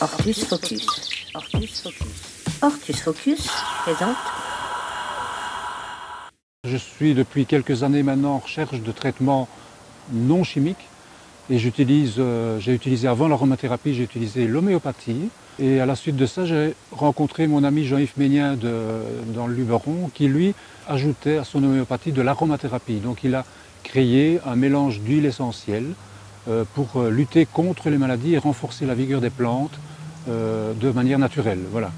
Ortus Focus. Ortus Focus. Ortus Focus présente. Je suis depuis quelques années maintenant en recherche de traitements non chimiques et j'utilise, euh, j'ai utilisé avant l'aromathérapie, j'ai utilisé l'homéopathie. Et à la suite de ça, j'ai rencontré mon ami Jean-Yves Ménien de- dans le Luberon qui, lui, ajoutait à son homéopathie de l'aromathérapie. Donc il a créé un mélange d'huile essentielle euh, pour euh, lutter contre les maladies et renforcer la vigueur des plantes euh, de manière naturelle. Voilà.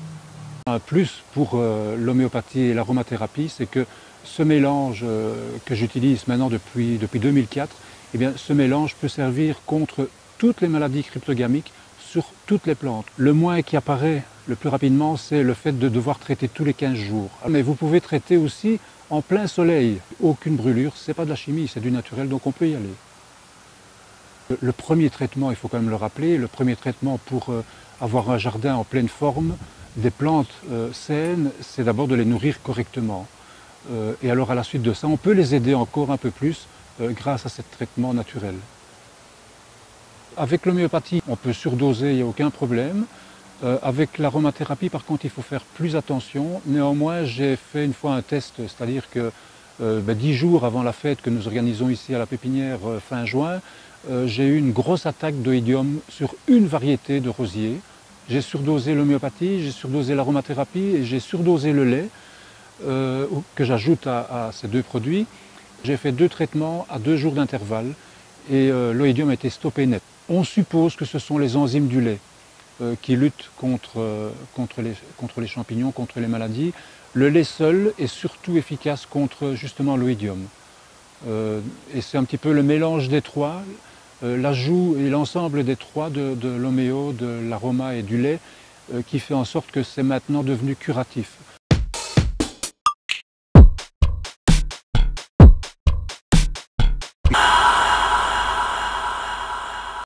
Un plus pour euh, l'homéopathie et l'aromathérapie, c'est que ce mélange euh, que j'utilise maintenant depuis, depuis 2004, eh bien, ce mélange peut servir contre toutes les maladies cryptogamiques sur toutes les plantes. Le moins qui apparaît le plus rapidement, c'est le fait de devoir traiter tous les 15 jours. Mais vous pouvez traiter aussi en plein soleil. Aucune brûlure, ce n'est pas de la chimie, c'est du naturel, donc on peut y aller. Le- Le premier traitement, il faut quand même le rappeler, le premier traitement pour euh, avoir un jardin en pleine forme, des plantes euh, saines, c'est d'abord de les nourrir correctement. Euh, et alors à la suite de ça, on peut les aider encore un peu plus euh, grâce à ce traitement naturel. Avec l'homéopathie, on peut surdoser, il n'y a aucun problème. Euh, avec l'aromathérapie, par contre, il faut faire plus attention. Néanmoins, j'ai fait une fois un test, c'est-à-dire que euh, ben, dix jours avant la fête que nous organisons ici à la pépinière euh, fin juin, euh, j'ai eu une grosse attaque d'oïdium sur une variété de rosiers. J'ai surdosé l'homéopathie, j'ai surdosé l'aromathérapie et j'ai surdosé le lait euh, que j'ajoute à, ces deux produits. J'ai fait deux traitements à deux jours d'intervalle et euh, l'oïdium a été stoppé net. On suppose que ce sont les enzymes du lait euh, qui luttent contre, euh, contre, les, champignons, contre les maladies. Le lait seul est surtout efficace contre justement l'oïdium. Euh, et c'est un petit peu le mélange des trois, l'ajout et l'ensemble des trois de, de l'homéo, de l'aroma et du lait, qui fait en sorte que c'est maintenant devenu curatif.